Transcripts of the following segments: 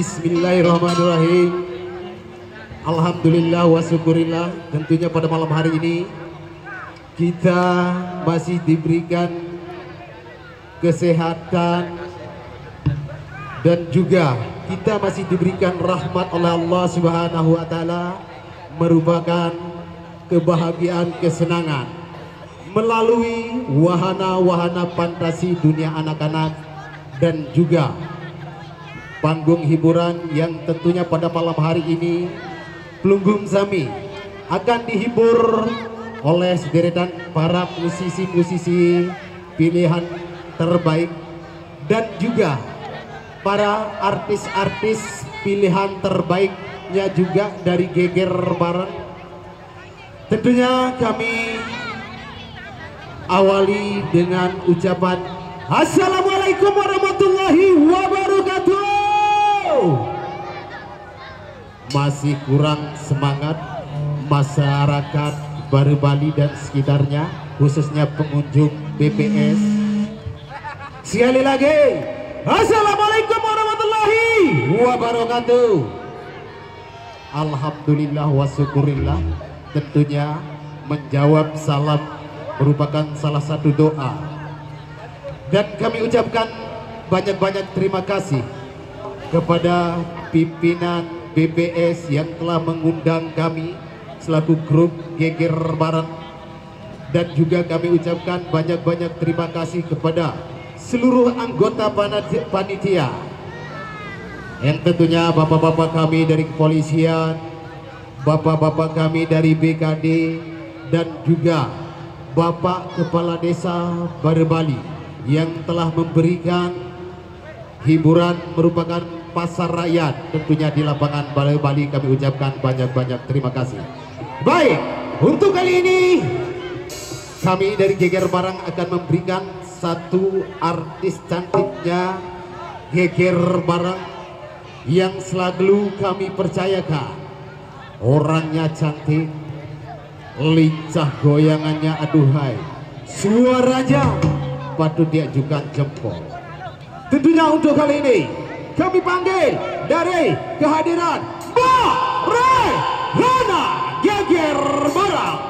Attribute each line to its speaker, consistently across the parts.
Speaker 1: Bismillahirrahmanirrahim. Alhamdulillah wa syukurillah. Tentunya pada malam hari ini Kita masih diberikan Kesehatan Dan juga kita masih diberikan rahmat oleh Allah subhanahu wa ta'ala Merupakan kebahagiaan, kesenangan Melalui wahana-wahana fantasi dunia anak-anak Dan juga panggung hiburan yang tentunya pada malam hari ini Pelunggung Zami akan dihibur oleh sederetan para musisi-musisi pilihan terbaik dan juga para artis-artis pilihan terbaiknya juga dari Geger Barat tentunya kami awali dengan ucapan Assalamualaikum warahmatullahi wabarakatuh masih kurang semangat masyarakat Baru Bali dan sekitarnya khususnya pengunjung BPS sekali lagi Assalamualaikum warahmatullahi wabarakatuh. Alhamdulillah wa syukurillah. Tentunya menjawab salam merupakan salah satu doa. Dan kami ucapkan banyak-banyak terima kasih kepada pimpinan BPS yang telah mengundang kami selaku grup Geger Barat. Dan juga kami ucapkan banyak-banyak terima kasih kepada seluruh anggota panitia. Yang tentunya bapak-bapak kami dari kepolisian bapak-bapak kami dari BKD dan juga Bapak Kepala Desa Barebali yang telah memberikan hiburan merupakan pasar rakyat tentunya di lapangan Balai Bali kami ucapkan banyak-banyak terima kasih. Baik untuk kali ini kami dari Geger Barang akan memberikan satu artis cantiknya Geger Barang yang selalu kami percayakan. Orangnya cantik lincah goyangannya aduhai. Suaranya patut diajukan jempol. Tentunya untuk kali ini kami panggil dari kehadiran Mbak Rana Geger Barang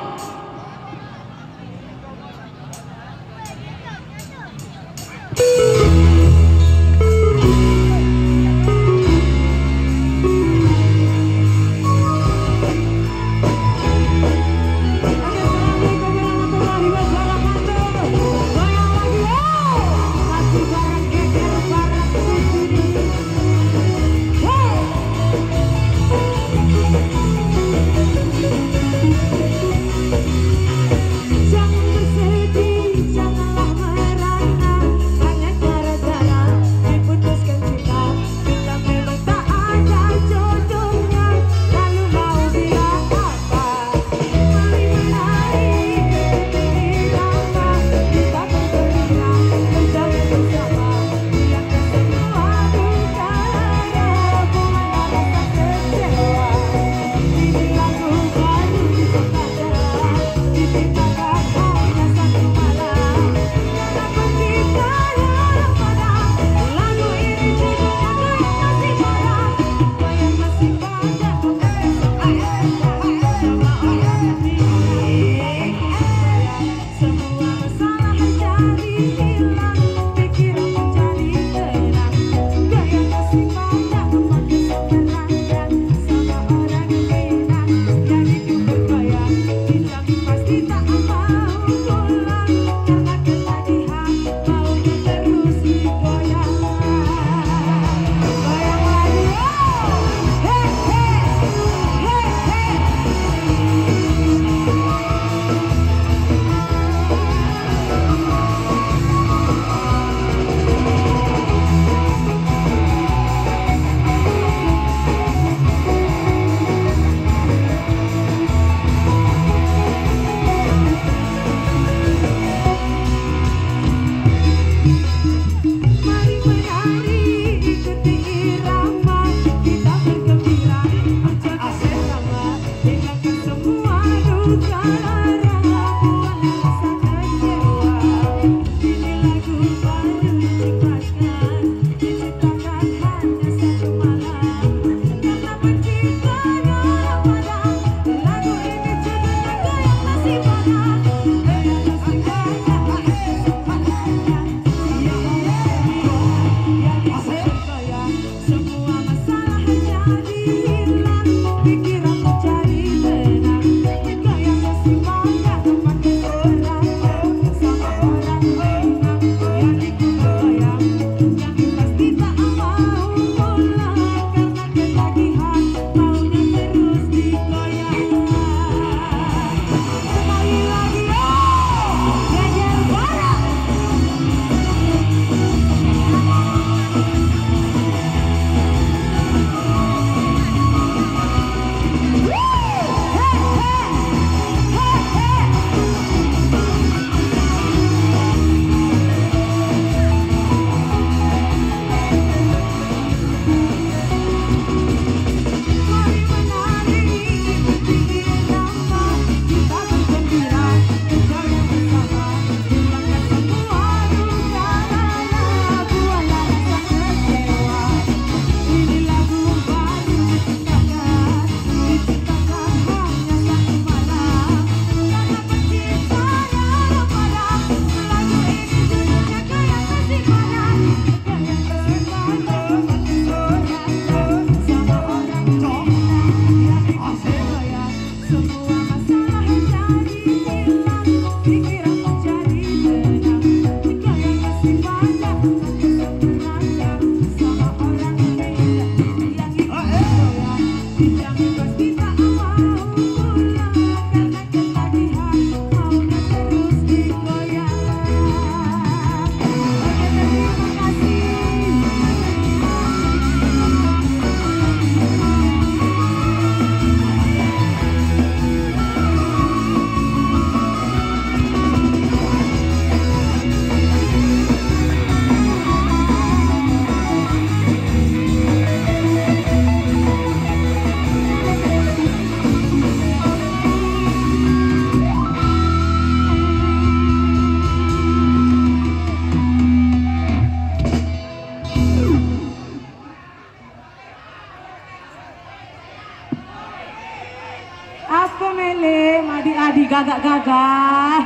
Speaker 2: gagak-gagak.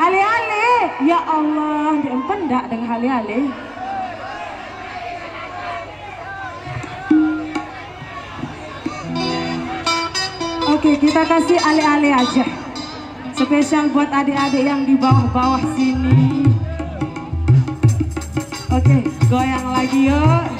Speaker 2: Ale-ale, ya Allah, diempen dak dengan ale-ale. Oke, kita kasih ale-ale aja. Spesial buat adik-adik yang di bawah-bawah sini. Oke, goyang lagi yuk.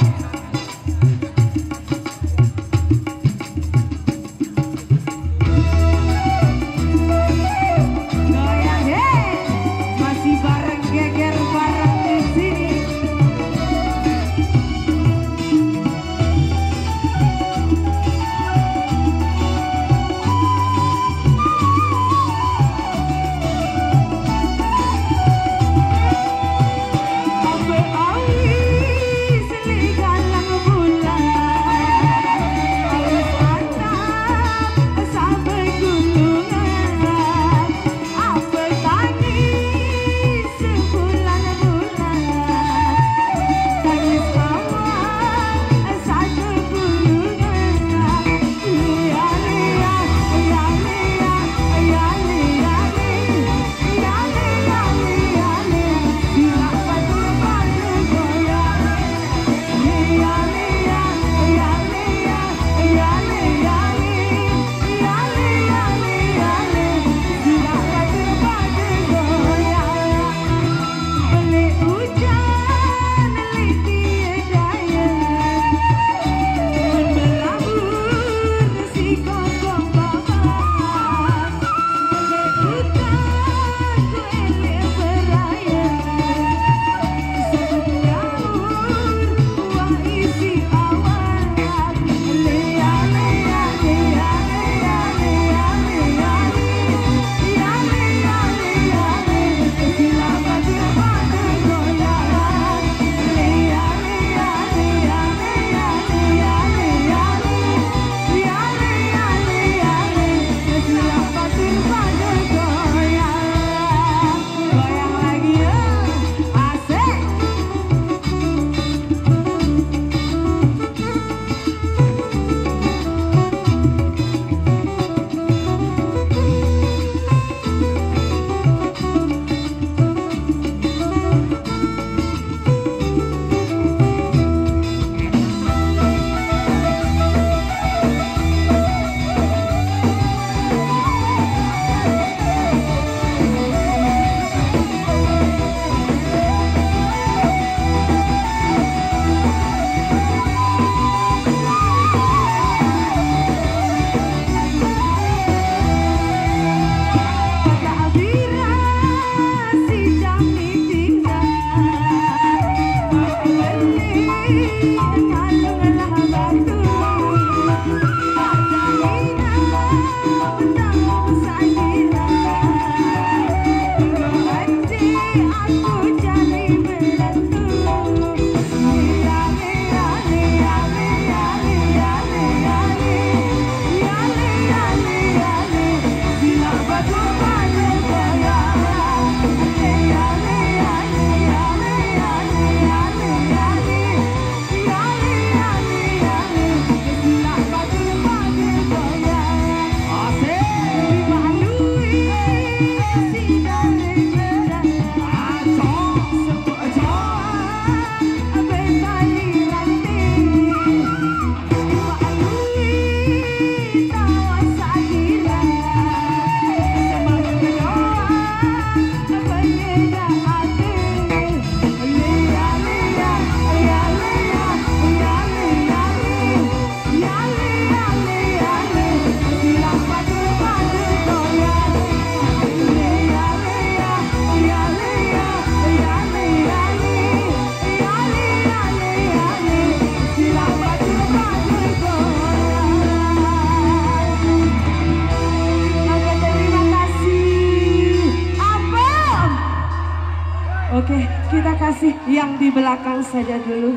Speaker 2: Saja dulu.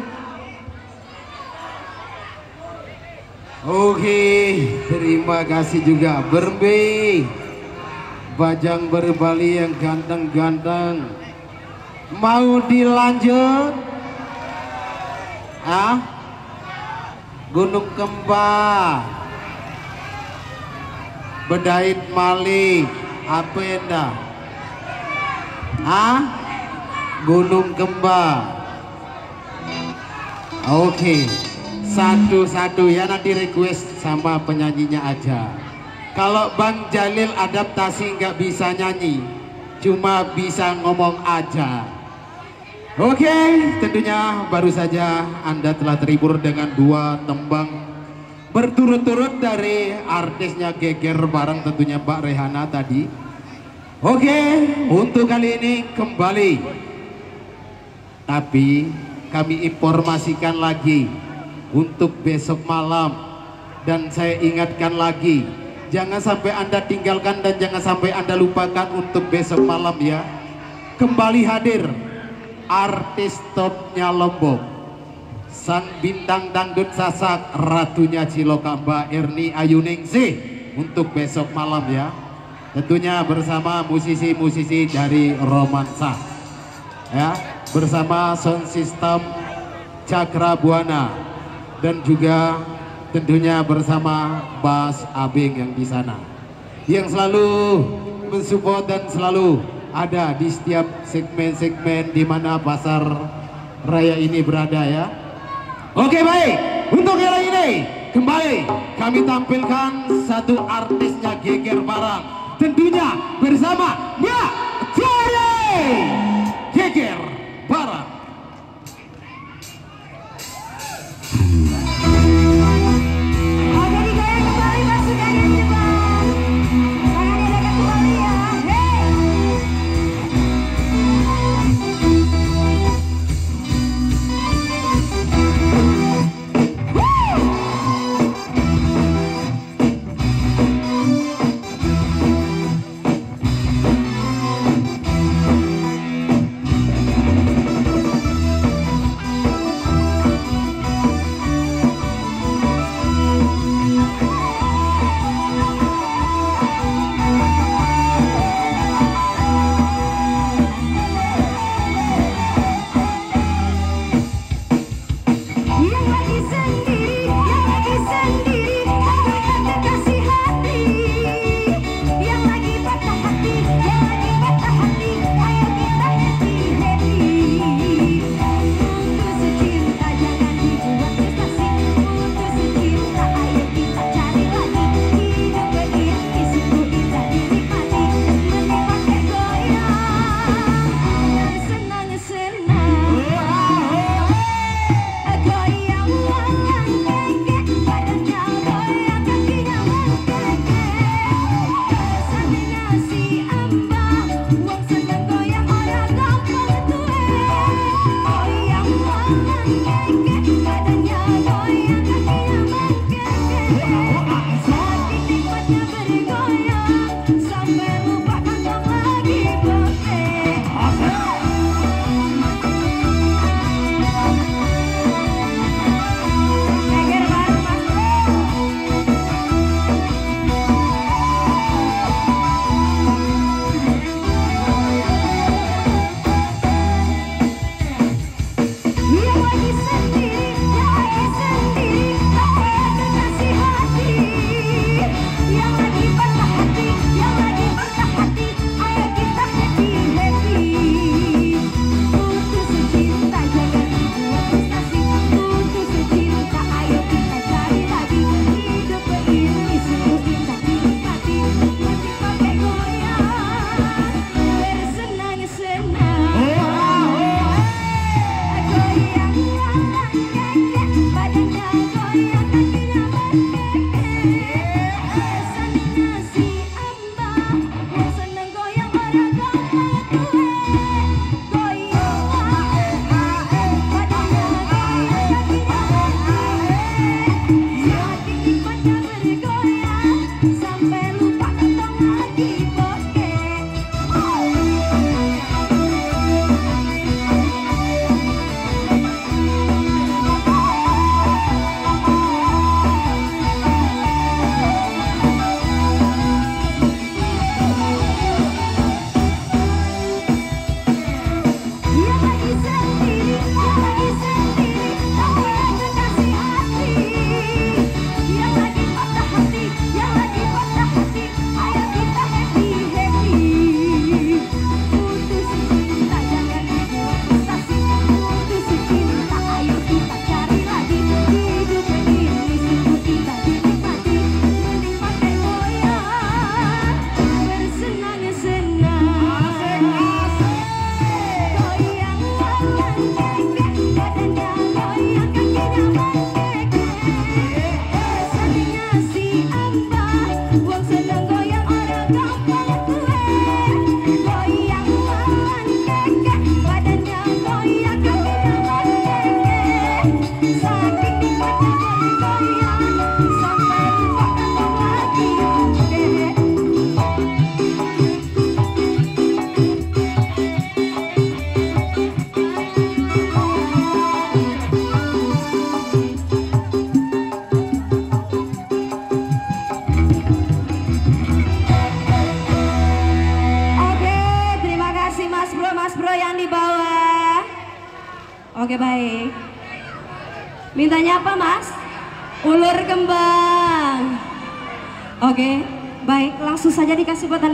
Speaker 1: Oke, terima kasih juga Berbe Bajang berbali yang ganteng-ganteng. Mau dilanjut? Ah? Gunung Kembar Bedait Malik. Apa ah? Gunung Kembar Oke. Satu-satu ya nanti request sama penyanyinya aja. Kalau Bang Jalil adaptasi nggak bisa nyanyi cuma bisa ngomong aja. Oke tentunya baru saja Anda telah terhibur dengan dua tembang berturut-turut dari artisnya geger bareng tentunya Mbak Rehana tadi. Oke untuk kali ini kembali. Tapi kami informasikan lagi untuk besok malam. Dan saya ingatkan lagi jangan sampai anda tinggalkan dan jangan sampai anda lupakan untuk besok malam ya. Kembali hadir artis topnya Lombok. Sang bintang dangdut sasak ratunya Cilokamba Erni Ayuningsih untuk besok malam ya. Tentunya bersama musisi-musisi dari Romansa. Ya bersama sound system Cakra Buana dan juga tentunya bersama Bas Abing yang di sana. Yang selalu mensupport dan selalu ada di setiap segmen-segmen di mana pasar raya ini berada ya. Oke baik, untuk kali ini kembali kami tampilkan satu artisnya geger barang. Tentunya bersama Mbak Jari geger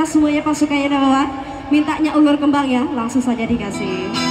Speaker 3: semuanya pasukannya bawah. Mintanya ulur kembang ya langsung saja dikasih.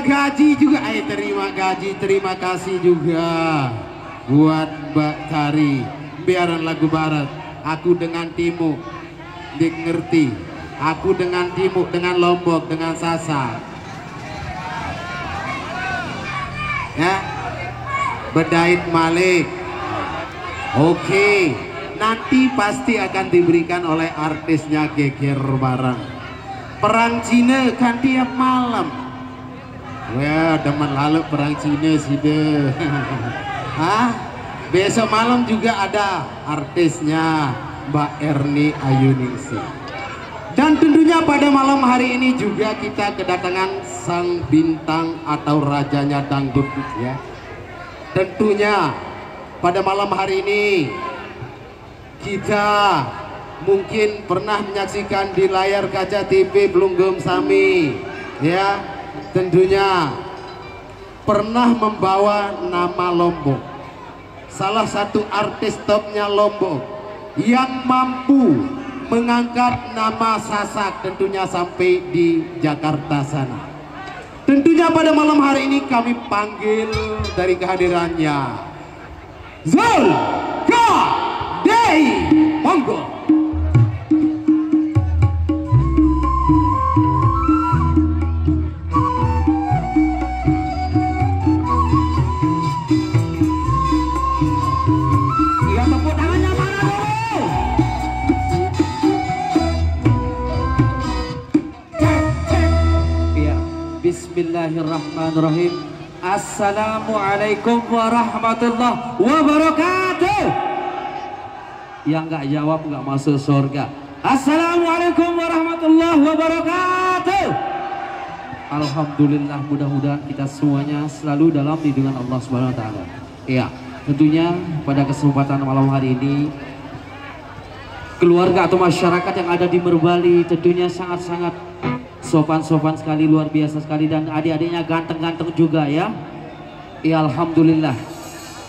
Speaker 1: Gaji juga, eh terima gaji, terima kasih juga buat Mbak Tari. Biaran lagu barat, aku dengan Timu, dik ngerti. Aku dengan Timu, dengan Lombok, dengan Sasa. Ya, Bedait Malik. Oke, nanti pasti akan diberikan oleh artisnya Geger Barang. Perang Cina kan tiap malam Wah, demen lalu perang Cina sih deh. Hah? Besok malam juga ada artisnya Mbak Erni Ayuningsi. Dan tentunya pada malam hari ini juga kita kedatangan sang bintang atau rajanya dangdut ya. Tentunya pada malam hari ini kita mungkin pernah menyaksikan di layar kaca TV Blunggum Sami ya tentunya pernah membawa nama Lombok. Salah satu artis topnya Lombok yang mampu mengangkat nama Sasak tentunya sampai di Jakarta sana. Tentunya pada malam hari ini kami panggil dari kehadirannya. Zul Dei Monggo
Speaker 4: Bismillahirrahmanirrahim. Assalamualaikum warahmatullahi wabarakatuh. Yang nggak jawab nggak masuk surga. Assalamualaikum warahmatullahi wabarakatuh. Alhamdulillah mudah-mudahan kita semuanya selalu dalam lindungan Allah Subhanahu wa taala. Iya, tentunya pada kesempatan malam hari ini keluarga atau masyarakat yang ada di Merbali tentunya sangat-sangat sopan-sopan sekali luar biasa sekali. Dan adik-adiknya ganteng-ganteng juga ya. Ya Alhamdulillah.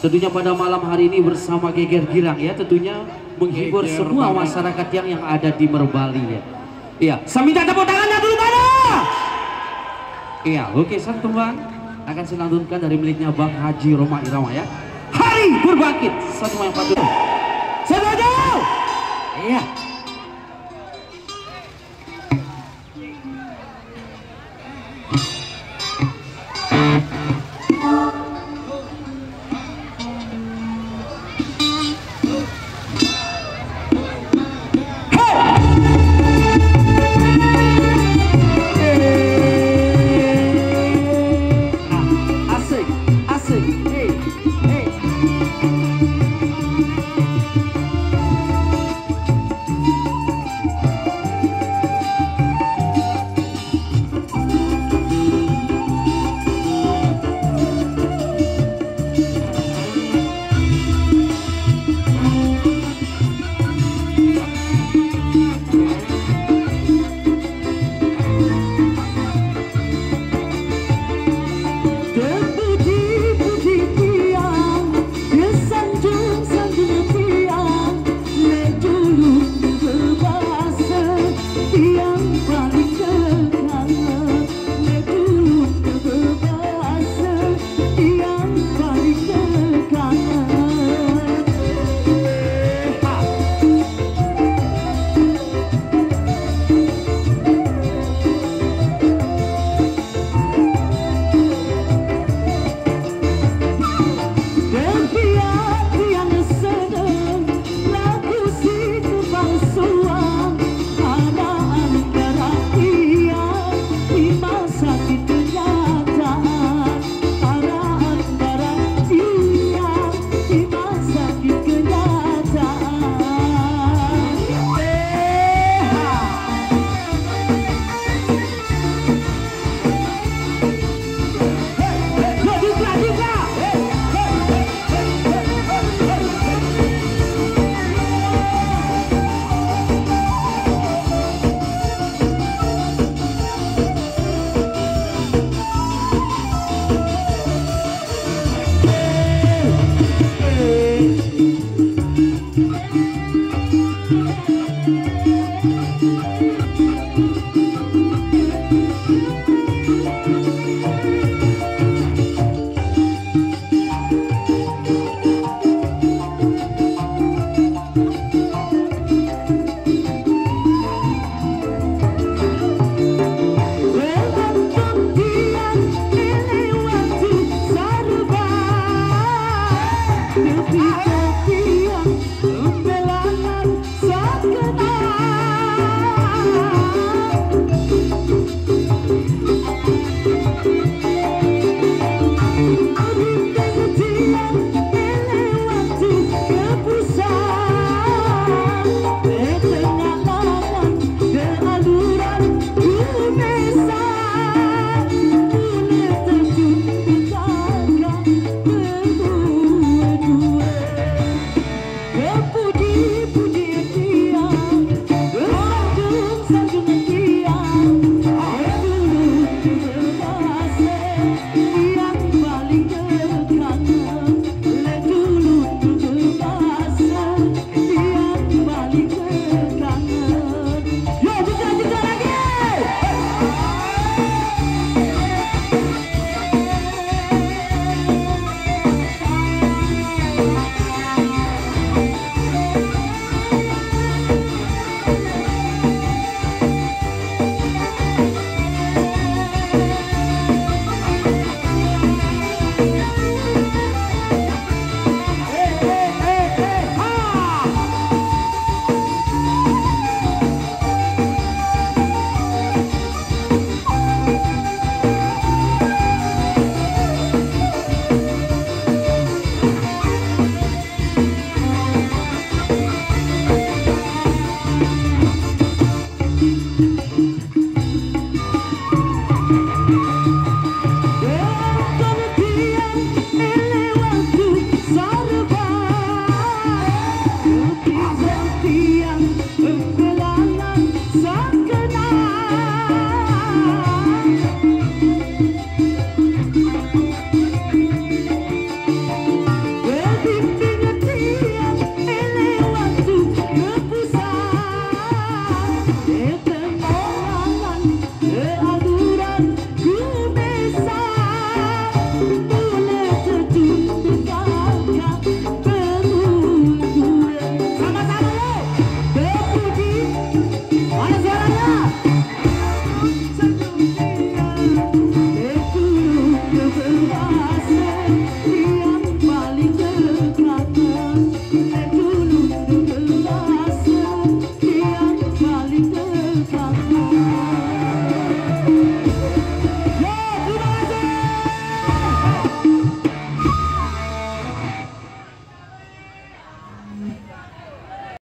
Speaker 4: Tentunya pada malam hari ini bersama Geger Girang ya. Tentunya menghibur Geger semua masyarakat yang yang ada di Merbali ya. Iya saya minta tepuk tangannya dulu mana iya oke sang tumbang akan saya lantunkan dari miliknya Bang Haji Roma Irama ya. Hari berbangkit. Satu yang patut. Setuju iya